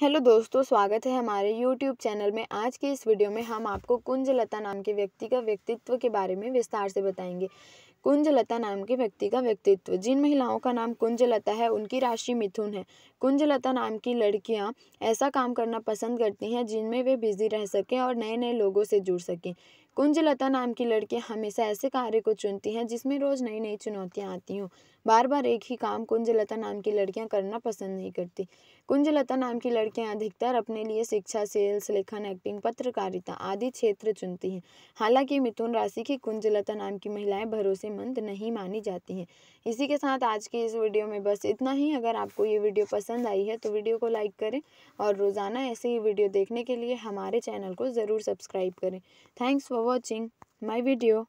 Hello दोस्तों, स्वागत है हमारे यूट्यूब चैनल में। आज की इस वीडियो में हम आपको कुंजलता नाम के व्यक्ति का व्यक्तित्व के बारे में विस्तार से बताएँगे। कुंजलता नाम के व्यक्ति का व्यक्तित्व। जिन महिलाओं का नाम कुंजलता है, उनकी राशि मिथुन है। कुंजलता नाम की लड़कियाँ ऐसा काम करना पसंद करती हैं जिनमें वे बिज़ी रह सकें और नए नए लोगों से जुड़ सकें। कुंजलता नाम की लड़कियाँ हमेशा ऐसे कार्य को चुनती हैं जिसमें रोज नई नई चुनौतियाँ आती हों। बार बार एक ही काम कुंजलता नाम की लड़कियाँ करना पसंद नहीं करती। कुंजलता नाम की लड़कियाँ अधिकतर अपने लिए शिक्षा, सेल्स, लेखन, एक्टिंग, पत्रकारिता आदि क्षेत्र चुनती हैं। हालाँकि मिथुन राशि की कुंजलता नाम की महिलाएँ भरोसेमंद नहीं मानी जाती हैं। इसी के साथ आज की इस वीडियो में बस इतना ही। अगर आपको ये वीडियो पसंद आई है तो वीडियो को लाइक करें और रोज़ाना ऐसे ही वीडियो देखने के लिए हमारे चैनल को ज़रूर सब्सक्राइब करें। Thanks for watching my video.